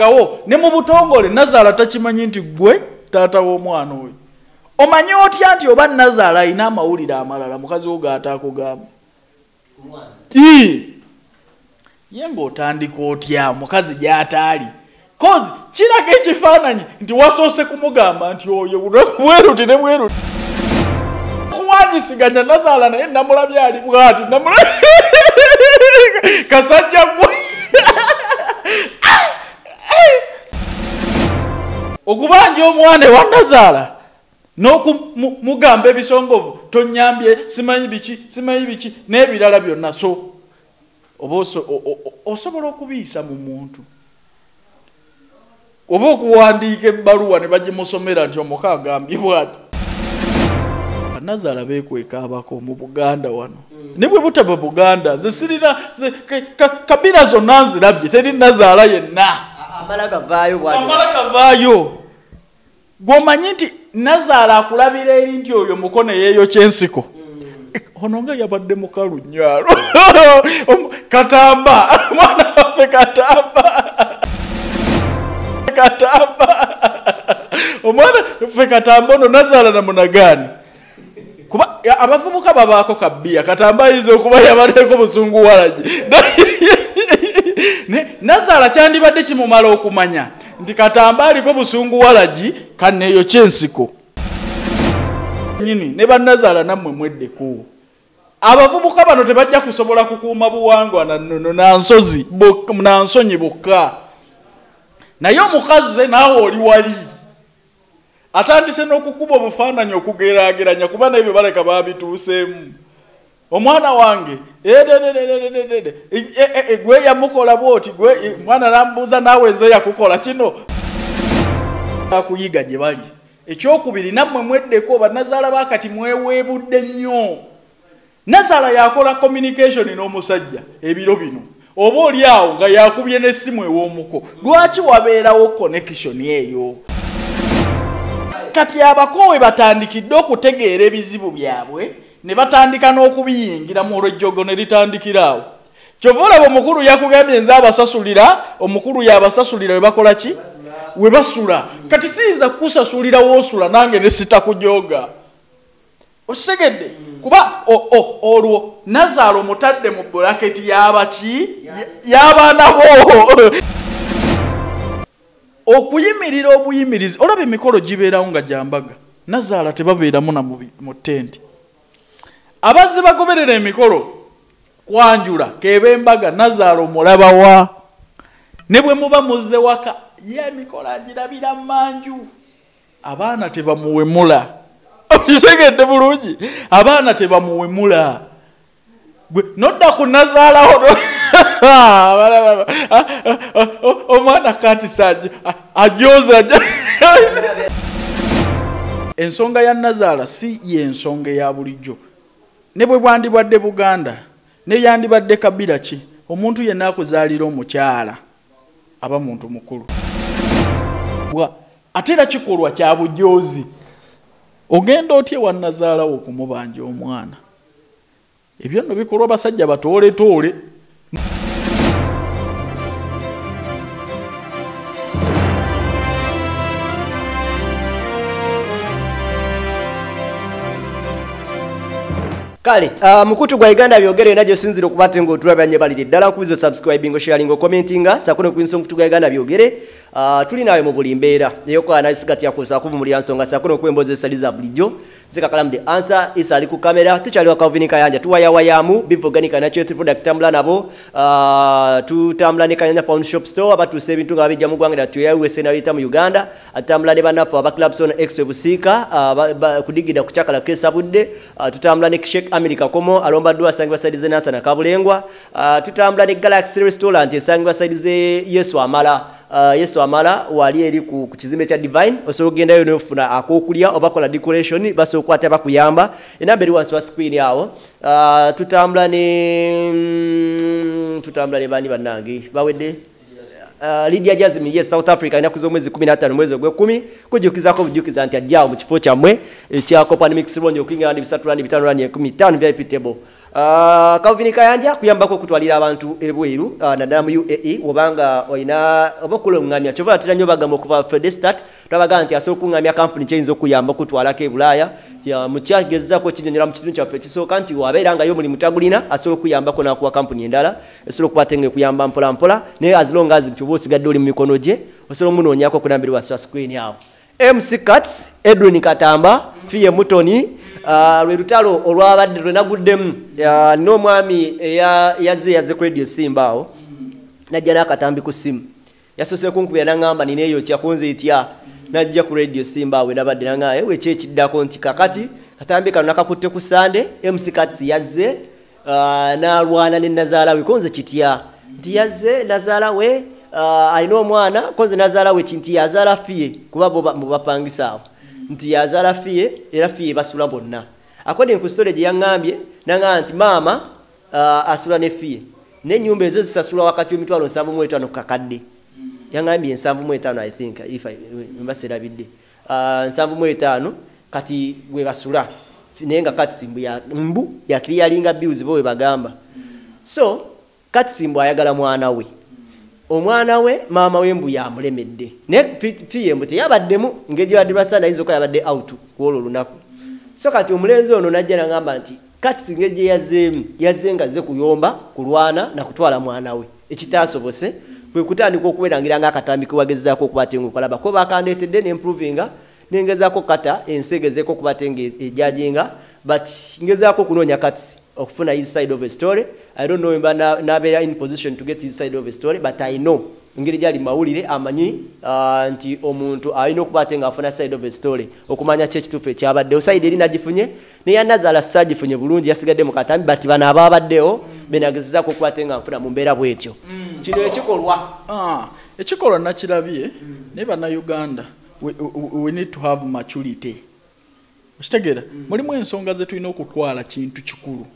gawo ne mu butongole nazaala takimanyi nti gwe taata w'omwana oyo. Omanyi otya nti oba nazaala alina amawulire amalala? Mukazi wo gaatakugamba ye ng'otandika otya? Mukazi gy'ataali kozi kiraga ekifaananyi nti wasoose kumugamba nti oyo lunaku bweruti ne bweruti. Kuwanyisiganya nazaala naye namulabye ali bwati kasajja gwe okubanja omwana ewa nazaala n'okumugamba ebisongovu tonyambye simanyi biki simanyi biki n'ebirala byonna. So oba osobola okubiyisa mu muntu. Oba okuwandiika ebbaluwa ne bagimusomera nti omuka agambye bwati. Nazaala beekwekaabako mu buganda wano. Ne bwe butaba buganda nze sirina kabira zonna nzirabye teri nazaala yenna. Amala gavaayo gwomanyi nti nazaala akulabira eri nti oyo mukono eyeeyo kyensiko. Ono nga yabadde mukalu nnyalo. Katamba. Mwana waffe katamba. Katamba. Omwana ffe katamba ono nazaala namunagaani kuba abavubuka babaako kabbiya katamba ayinza okuba yabaddeko busungu walagi nazaala kyandibadde kimumala okumanya nti katamba aliko busungu walagi kaneeyo kyensiko. Nyini ne bannazaala nammwe mweddeko. Abavubuka bano tebajja kusobola kukuuma buwangwa nanono nansozi nansonyi bokka. Naye omukazi naawe oli wali. Atandise n'okukuba obufaananyi okugeraageranya kuba nebyo baleka babituuseemu omwana wange gwe yamukola bwoti mwana namubuuza naawe nze yakukola kino. Akuyiga gye bali. Ekyokubiri nammwe mweddeko bannazaala bakati mweweebudde nnyo. Nazaala yakola communication n'omusajja ebiro bino. Oba oli awo nga yakubye n'essimu ew'omuko lwaki wabeerawo connection eyo? Kati abakoowe batandikidde okutegeera ebizibu byabwe ne batandika n'okubiyingiramu olwejjogo ne litandikira awo. Kyova olaba omukulu yakugambye nze abasasulira omukulu yabasasulira we bakola ki? We basula. Kati siyinza kukusasulira woosula nange ne sitakujoga osegedde kuba olwo nazaala omutadde mu bulaketi yabaki y'abaana bo. Okuyimirira obuyimirizi olaba emikolo gibeerawo nga gyambaga. Nazaala tebabeeramu na mu tenti abazzi bagoberera emikolo kwanjula keba embaga nazaala omulabawa ne bwe muba muzze waka ye emikolo agirabira manju abaana tebamuwemula. Okitegedde bulungi. Abaana tebamuwemula. Nodda ku nazaalawo omwana katisa ajoza ensonga ya nazaala si yensonga eya bulijjo ne bwe bwandibadde buganda ne yandibadde kabira ki? Omuntu yenna akuzaalira omukyala aba muntu mukulu. Ate era kikolwa kya bujoozi. Ogenda otya ewannazaalawo okumubanja omwana? Ebyo nno bikolwa basajja batooletoole kale uh, mukutu gwa uganda byogere najo sinzira okubate ngaotulabanye balire ddala nkubiza subscribing sharing commentinga sakuno kwinsa omukutu gwa uganda byogere uh, tuli nawe mu buli mbeera. Eyokwanasigatiyakusa kuvumulira nsonga sakuno okwemboza esali za bulijjo. Zikakalamu the answer isa ali ku kamera. Tukyaliwa kavini kayanja tuwayawayamu bivuganika nakyo product tambula nabo. Uh, tutambula ne kayanja pound shop store abatuusa ebintu nga babijja mu ggwanga lyatuyawese nabiyita mu uganda. Atambula ne bannaffe aba clubson extra busiika uh, kudigida kucakala kesabudde uh, tutambula ne shek america komo alomba dua asangibwa saidi ze nansana kabulengwa. Uh, tutambula ne galaxy restaurant esangibwa saidi yesu amala yesu amala wali eri ku, kizimbe kya divine osobola okugendayo nofuna akokulya obakola decoration basobola okukwata bakuyamba. Enamba eri wansi wa screen awo uh, tutambula ne mm, tutambula ne bani bannange? Bawedde? Uh, lydia jasmin yes south africa enaku z'omwezi 15 mwezi ogwekumi kujukizako bujukiza nti ajjawo mu kifo kyammwe ekya copan mix ronji okuyingira ndi bisatu randi bitano randi ekumi tano vip table Uh, Calvin Kayanja kuyambako okutwalira abantu ebweru uh, naddala mu UAE obanga olina oba okukola oŋŋamya kyova atera nnyo bagamba okuva fedestat twabagaa nti asobola okuŋŋamya kampuni kyeyinza okuyamba okutwalako e bulaaya mukyagezezako kinyonyola mu kitundu kyaffe ekisooka nti wabeera nga yo mulimu tagulina asobola okuyambako nakuwa kampuni endala esobola okuba te nga ekuyamba mpolampola naye azilonga azi nti oba osigadde oli mu mikono gye osobola omunoonyako okunambiri waswa screen awo. Mc cats edwin katamba fiye mutoni Ah, lwe lutalo olwabadde lwenaguddemu. Ah, n'omwami yaze yaze ku radio simba awo najja n'akatambi ku simu yasose kunkubira naŋŋamba nina eyo kyakunze etya najja ku radio simba awo nabadde naŋŋamba ewe kyekiddako nti kakati katambi kano nakakutte ku sande mc cats yazze ah, n'alwana ne nazaala we konze kitya? Nti yazze nazaala we alina omwana konze nazaala we kinti yazaala fiye kuba mubapangisa awo nti yazaala fiye era fiye basula bonna. According ku story gye yaŋŋambye naŋŋamba nti maama uh, asula ne fiye nenyumba ezo zisasula wakati wemitwalo nsanvu mu etaano kukakadde yaŋŋambye ensanvu mu etaano i think if mbaserabidde uh, nsanvu mu etaano kati bwe basula. Naye nga katisimbu mbu yakiriyalinga bills bo we bagamba. So katisimbu ayagala mwana we omwana we maama we mbu yamulemedde. Naye fiye mbu teyabaddemu ngeri yadibasanda ayinza okuba yabadde out kuolwo olunaku. So kati omulenzi ono najja nagamba nti kati ngeri gye yazeemu yazze nga ze kuyomba kulwana nakutwala mwana we. Ekitasobose kwe kutandika okuberangira nga akatambi kewagezezaako okuba te ngaokalaba ko bakandeetedde nemprovinga nengezaako kata ensi egezeeko okuba te nga ejajinga but ngezaako okunoonya katisi okufuna his side of a story. I don't know mba nabeera in position to get his side of a story but i know. Engeri gyali mawulire amanyi uh, nti omuntu alina okuba ate ngaafuna side of a story. Okumanya ki ekituufu ekyabaddewo side eri nagifunye neyanazaala sagifunye bulungi yasigadde mu katambi but bano ababaddewo benagezezaku okuba ate nga nfuna mu mbeera bwetyo. Mm. kino ekikolwa. Ah, ekikolwa nakirabye naye bannauganda we need to have maturity. Okitegeera? Mm. mulimu ensonga zetulina okutwala kintu kikulu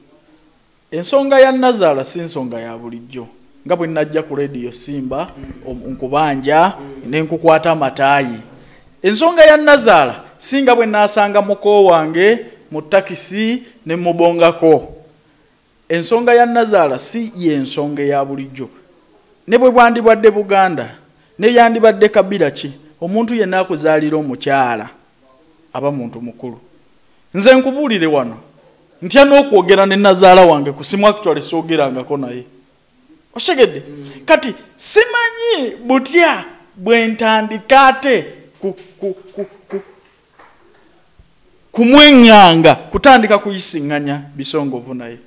ensonga ya nazaala si nsonga ya bulijjo. Nga bwe najja ku rediyo simba nkubanja nenkukwata amataayi. Ensonga ya nazaala singa bwe nasanga muko wange mu takisi ne mubongako ensonga ya nazaala si yensonga eya bulijjo. Ne bwe bwandibadde buganda neyandibadde kabira ki? Omuntu yenna akuzaalira omukyala aba muntu mukulu. Nze nkubuulire wano ntya n'okwogera ne nazaala wange ku simu actually soogerangako naye. Oshegedde? Kati simanyi butya bwentandika ate kumweŋŋanga kutandika kuyisiŋŋanya bisongovu naye.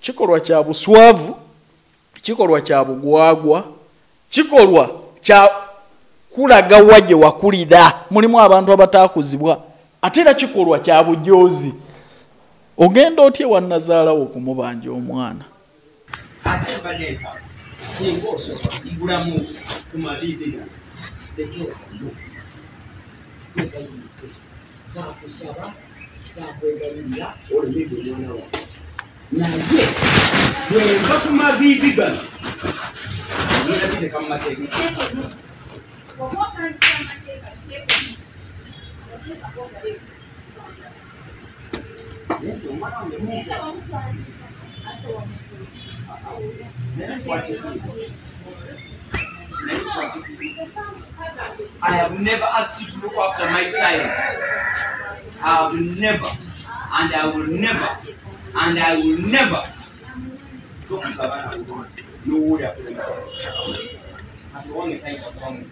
Kikolwa kya buswavu kikolwa kya bugwagwa kikolwa kya kulaga wa gye wakulira. Mulimu abantu abatakuzibwa ate era kikolwa kya bujozi ogenda otya ewannazaalawo okumubanja omwana ate mbaneesa singa osoka mbulamu ku mabibi tekerayo tegayite zakusaba zakwegayirira olemedde omwana wa. Naye bwenva ku mabibi gano. Yerabitekamumateeka I have never asked you to look after my child. I have never, and I will never, and I will never. Look at Savannah. No way I put it. I'm the only time I've come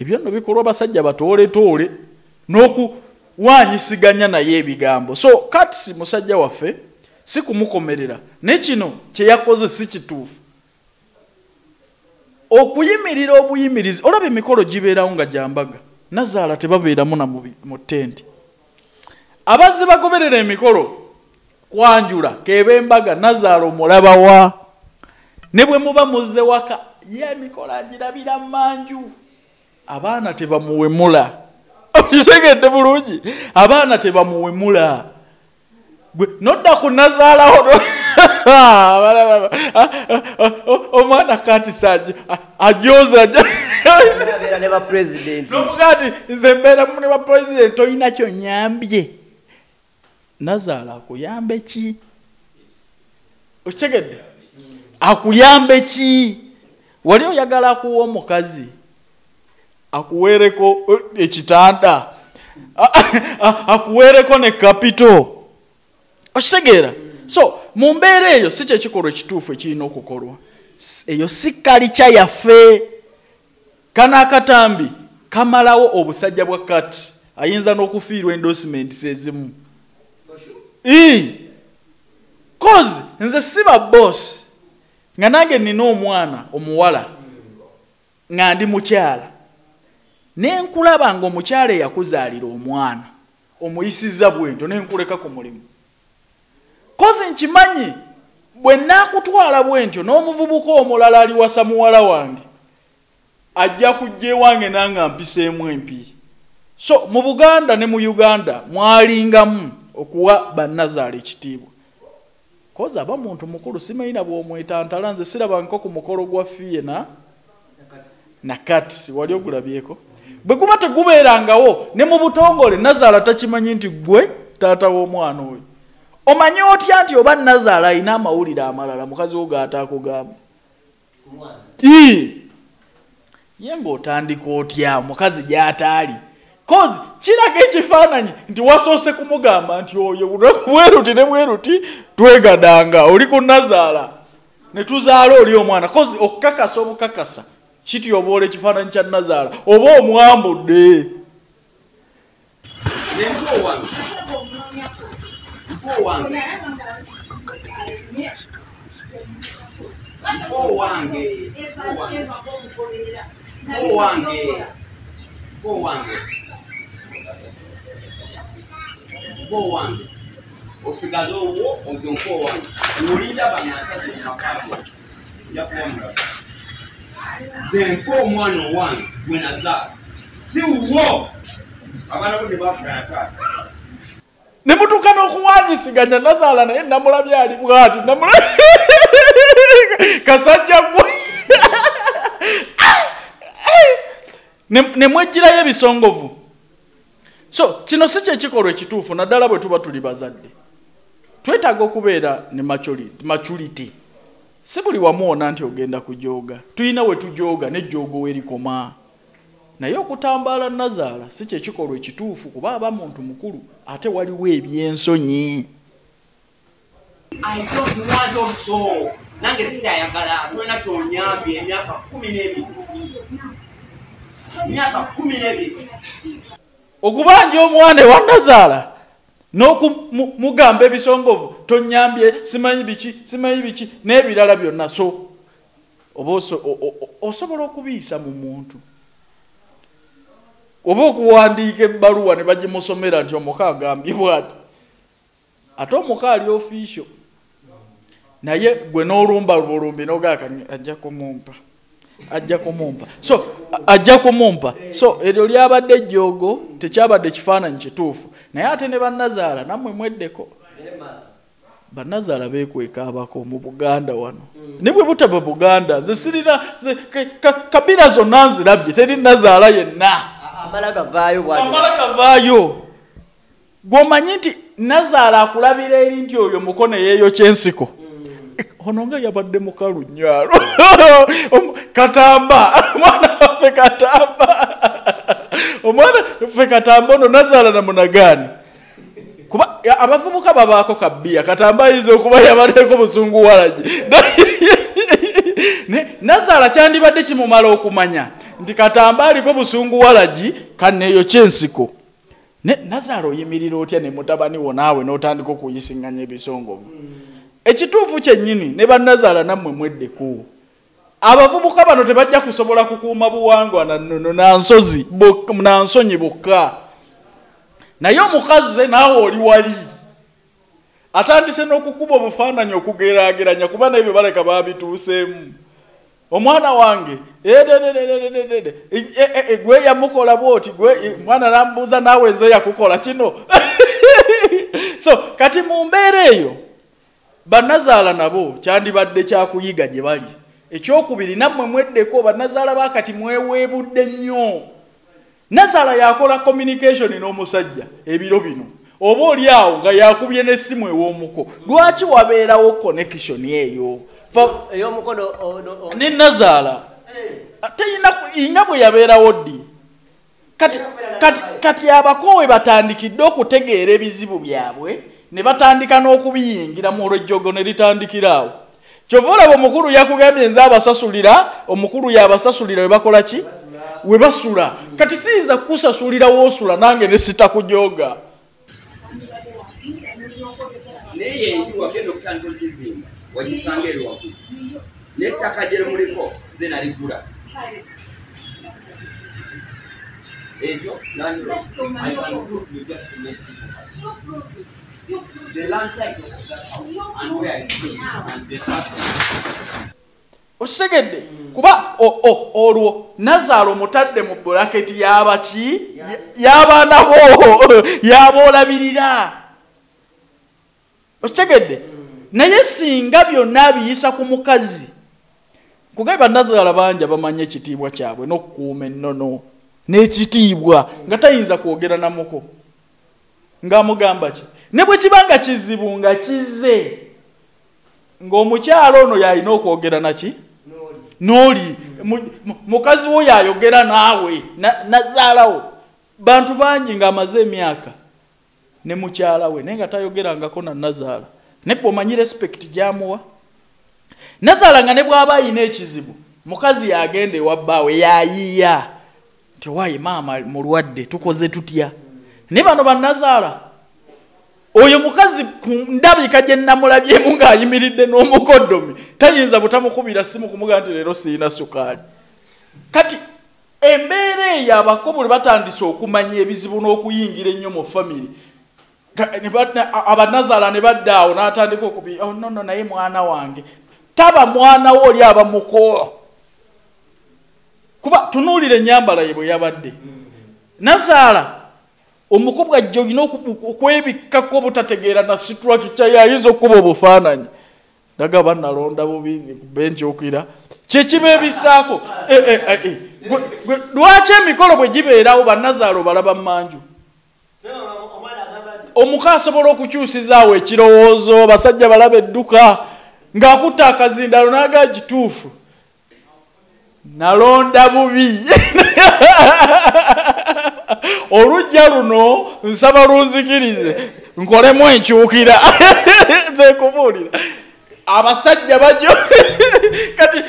ebyo nno bikolwa abasajja batooletoole n'okuwanyisiganya naye ebigambo. So katisi musajja waffe si kumukomerera. Naye kino kyeyakoze si kituufu. Okuyimirira obuyimirizi olaba emikolo gibeerawo nga gyambaga nazaala tebabeeramu na mu tenti abazzi bagoberera emikolo kwanjula keba embaga nazaala omulabawa ne bwe muba muzze waka ye emikolo agirabira manju abaana tebamuwemula. Okitegedde bulungi. Abaana tebamuwemula. Gwe nodda ku nazaalawo. Omwana katisa ajoza Abeera ne bapulezidenti nomuga ti nze mbeera mune ba pulezidenti olina kyonyambye. Nazaala akuyambe ki? Okitegedde akuyambe ki? Wali oyagala akuwa omukazi? Akuweereko eh, ekitanda. A- a- akuweereko ne kapito. Okitegeera. So mu mbeera eyo si kyekikolwa ekituufu ekirina okukolwa. Eyo si kalica yaffe. Kana akatambi kamalawo obusajja bwa kati ayinza n'okufiirwa endosiments ezimu. Ii. kozi nze siba bosi nga nange nina omwana omuwala nga ndi mukyala nenkulaba nga omukyala eyakuzaalira omwana omuyisiza bwentyo nenkuleka ku mulimu. Kozi nkimanyi bwe naakutwala bwentyo n'omuvubuka omulala aliwasa muwala wange ajja kujja ewange nange mpiseemu empi. So mu buganda ne mu uganda mwalingamu okuwa bannazaala ekitiibwa kozi aba muntu mukulu simanyina bwomwetantala nze sirabanko ku mukolo gwa fiye nakati. Wali ogulabyeko? Bwe guba tegubeerangawo ne mu butongole nazaala takimanyi nti gwe taata w'omwana oyo. Omanyi otya nti oba nazaala alina amawulire amalala mukazi wo gaataakugamba ye ng'otandika otya? Omukazi gy'ataali kozi kiraga ekifaananyi nti wasoose kumugamba nti oyo lunaku bweruti ne bweruti twegadanga oli ku nazaala ne tuzaala oli omwana kozi okukakasa obukakasa kityoboola ekifaananyi kya nazaala oba omwambudde Mkuu wangu. Mkuu wangu. Mkuu wange. Mkuu wange. Mkuu wange. Mkuu wange. Mkuu wange. Osigaze obwo obyo mkuu wange. Mulinda bannasatu mu makago. Nja kuba mulaba. Nze nfa omwana owange gwe nazaala. Si wo. Abaana bo tebafugana taata. ne mutuuka n'okuwanyisiganya nazaala naye namulabye ali bwati kasajja gwe Ne- ne mwejjirayo ebisongovu so kino si kyekikolwa ekituufu naddala bwe tuba tuli bazadde twetaaga okubeera ne maturity- si buli wamuwona nti ogenda kujooga tulina we tujooga nejjoogo werikoma naye okutambaala nazaala si kyekikolwa ekituufu kuba aba muntu mukulu ate waliwo ebyensonyi want also. Nange sitayagala twena kyonyambye emyaka kumi n'ebiri. Emyaka kumi n'ebiri. Okubanja omwana ewa nazaala n'okumugamba ebisongovu tonyambye simanyi biki simanyi biki n'ebirala byonna. So oba osobola okubiyisa mu muntu. Oba okuwandiika ebbaluwa ne bagimusomera nti omuka agambye bwati ate omuka ali ofiisyo naye gwe n'olumba bulumbi nogaaka ajja kumumpa ajja kumumpa. So ajja kumumpa. So eryo lyabadde ejjoogo tekyabadde kifaananyi kituufu. Naye ate ne bannazaala nammwe mweddeko? Bannazaala beekwekaabako mu buganda wano. Ne bwe butaba buganda nze sirina kabira zonna nzirabye teri nazaala yenna. Amala gavaayo gwomanyi nti nazaala akulabira eri nti oyo mukono eyeeyo kyensiko ono nga yabadde mukalu Omu- katamba. Omwana waffe katamba. Omwana ffe katamba ono nazaala namunagaani kuba ya- abavubuka babaako kabbiya. Katamba ayinza okuba yabaddeko busungu walagi nazaala kyandibadde kimumala okumanya. Nti katamba aliko busungu walagi kaneeyo kyensiko. Nazaala oyimirira otya ne mutabani wo naawe n'otandika okuyisiŋŋanya ebisongovu ekituufu kyennyini ne bannazaala nammwe mweddeko abavubuka bano tebajja kusobola kukuuma buwangwa na nnono nansozi nansonyi bokka. Naye omukazi naawe oli wali. Atandise n'okukuba obufaananyi okugeraageranya kuba nebyo baleka babituuseemu omwana wange edededededede, e- e- e- gwe yamukola bwoti mwana namubuuza naawe nze yakukola kino. So kati mu mbeera eyo bannazaala nabo kyandibadde kyakuyiga gye bali. Ekyokubiri nammwe mweddeko bannazaala bakati mweweebudde nnyo. Nazaala yakola communication n'omusajja ebiro bino. Oba oli awo nga yakubye n'essimu ew'omuko lwaki wabeerawo connection eyo? Ne nazaala teyina nga bwe yabeerawo ddi? Kati, kati, kati abakoowe batandikidde okutegeera ebizibu byabwe ne batandika n'okubiyingiramu olwejjogo ne litandikira awo. Kyova olaba omukulu yakugambye nze abasasulira omukulu yabasasulira we bakola ki? We basula. Kati siyinza kukusasulira woosula nange ne sitakujoga naye enju wagenda okutandika ogizimba wagisanga eri waggulu. N'ettaka gye muliko nze naligula. Ekyo okitegedde kuba olwo nazaala omutadde mu bulaketi y'abaki y'abaana bo y'aboolabirira okitegedde naye singa byonna abiyisa ku mukazi kugamba nazaala bangi abamanyi ekitiibwa kyabwe n'okukuuma ennono n'ekitiibwa nga tayinza kwogera namuko ng'amugamba ki ne bwe kiba nga kizibu nga kizze ng'omukyalo ono yalina okwogera naki n'oli. Mu- mu- mukazi wo yayogera naawe na- nazaalawo bantu bangi ng'amaze emyaka ne mukyala we naye nga tayogerangako na nazaala. Naye omanyi respect gyamuwa? Nazaala nga ne bw'aba ayina ekizibu mukazi yagenda ewa bbaawe yayiiya nti waayi maama mulwadde tukoze tutya? Naye bano bannazaala oyo mukazi ndabika gye namulabyemu ng'ayimiridde n'omukoddomi tayinza butamukubira simu kumugaa nti leero siina sukaali. Kati embeera eyo abako bwe batandise okumanya ebizibu n'okuyingira ennyo mu a- abanazaala ne badda awo n'atandika okubi oh, nono naye mwana wange. Taba mwana we oli aba muko. Kuba tunuulira ennyambala ye bwe yabadde. Nazaala omukubwa jjo olina okwebikkako obutategeera na siturakica yayinza okukuba obufaananyi. Daga banalonda bubi benkyukira kyekiba ebisaako Eh, eh, eh, lwaki emikolo bwe gibeerawo bannazaala obalaba mmanju? Omuka asobola okukyusizaawo ekirowoozo basajja balaba edduka ng'akutta akazindalo naga kituufu. Nalonda bubi olujja luno nsaba lunzikirize. Nkolemu enkyukira. Zekubuulira abasajja bajo kati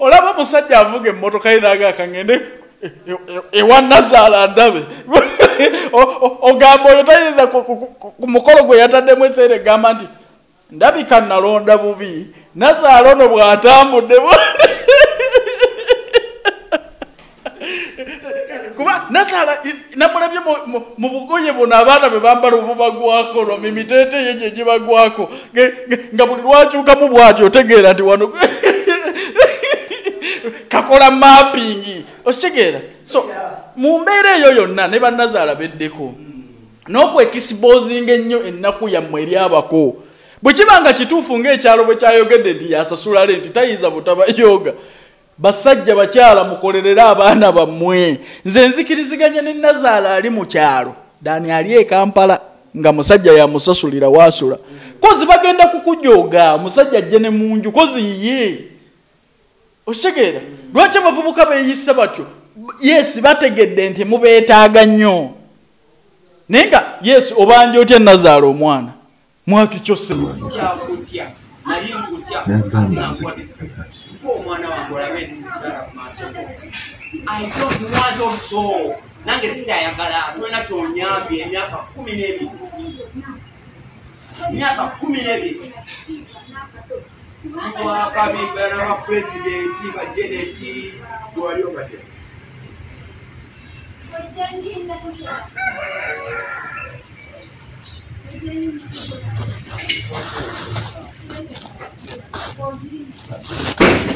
olaba musajja avuga emmotoka ye naga kangende ewa nazaala ndabe ogamba oyo tayinza ku- mukolo gwe yataddemu eseera egamba nti ndabika nalonda bubi. Nazaala ono bw'atambudde kuba nazaala namulabye mu- bugoye buno abaana bwe bambala obubagwako no mimiteete ye gye gibagwako. Nga buli lwakyukamu bw'ati otegeera nti wano kakola mapping. Okitegeera so mu mbeera eyo yonna ne bannazaala beddeko n'okwekisibozinga ennyo ennaku yammwe eri abako. Bwe kiba nga kituufu ng'ekyalo bwe kyayogedde nti yasasula lenti tayinza butabayooga basajja bakyala mukolerere abaana bammwe. Nze nzikiriziganya ne nazaala ali mu kyalo. Dani ali e kampala nga musajja yamusasulira waasula kozi bagenda kukujooga? Musajja ajje ne mu nju kozi yiye? Okitegeera lwaki abavubuka beeyisa batyo? Yesi bategedde nti mubeetaaga nnyo. Naye nga yesi obanja otya nazaala omwana? Nali nkutya Nagamba nzikiriza mpa omwana wange olabe ensala ku maaso i don't want also. Nange sikyayagala tolina kyonyambye emyaka kumi n'ebiri. Myaka kumi n'ebiri. Bwakabimba n'abapurezidenti bajeneti gwali obadde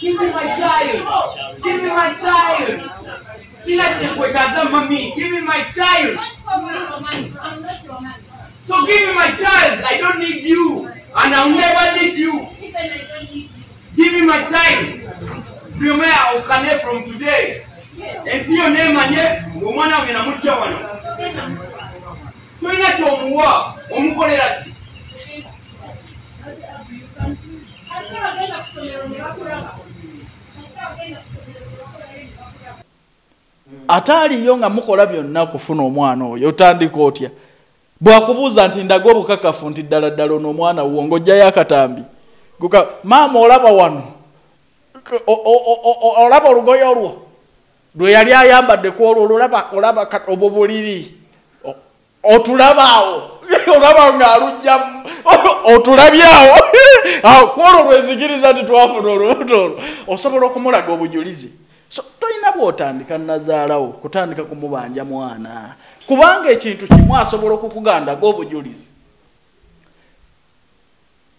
Give me my child. Give me my child. Sina chekwetaza mimi. Give me my child. So give me my child. I don't need you. And I'll never need you. Give me my child. Ndio maana ukane from today. Esiyo nemanye ng'omwana wange namujja wano. Tolina kyomuwa omukolera ki? Ate aliyo nga mukola byonna kufuna omwana oyo otandika otya? Bwakubuuza nti ndaga obukakafu nti ddala ddala ono omwana wuwo ngaojjayo akatambi. Guka, maama olaba wano. Olaba olugoye olwo. Lwe yali ayambadde ku olwo olaba obwo buliri. O- otulabaawo olaba ng'alugjamu otulabyawo awo kwolwo lwezikiriza nti twafuna olubuto olwo osobola okumulaga obujulizi. So tolina bwotandika nazaalawo kutandika kumubanja mwana. Kubanga ekintu kimu asobola okukugandaga obujulizi.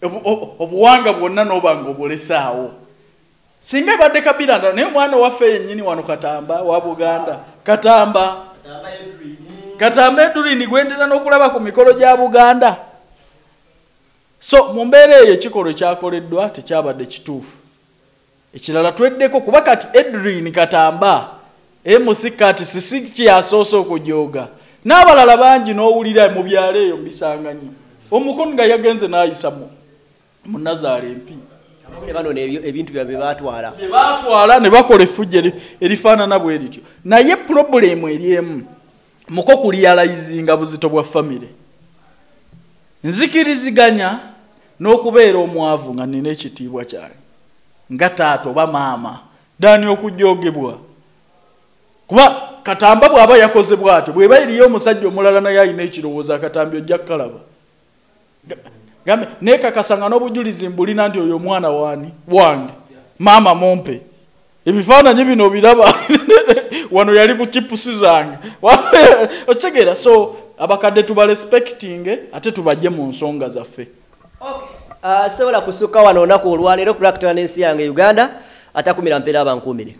Obu- obu- obuwanga bwonna nobanga obulesaawo. Singa ebadde kabiranda naye omwana owaffe yennyini wano katamba wa buganda katamba katamba edurini gwentera n'okulaba ku mikolo gya buganda. So mu mbeera eyo ekikolwa ekyakoleddwa tekyabadde kituufu. Ekirala tweddeko kuba kati edrin katamba mc kati sisi kyasoose okujooga. N'abalala bangi n'owulira mu byalo eyo mbisanga nnyo omukono nga yagenze n'ayisa mu mu nazaala empi. Banona ebintu byabwe batwala bye baatwala ne bakola effujja eri- erifaanana bwe rityo naye purobulemu eri emu muko kulialayizinga buzito bwa famire nzikiriziganya n'okubeera omwavu nga nina ekitiibwa kyange nga taata oba maama daani okujoogebwa kuba katamba bw'aba yakoze bw'atyo bw'eba eriyo omusajja omulala naye alina ekirowoozo akatambi ojja kukalaba. Ga- gambe nekakasanga n'obujulizi mbulina nti oyo omwana wani wange maama mumpe ebifaananyi bino biraba wano yali ku chipusi zange. Okitegeera so abakadde tubarespectinge ate tubajje mu nsonga zaffe. Ah, sobola kusukka wano olunaku olwaleero kulakutana n'ensi yange uganda atakumira mpeera abankuumire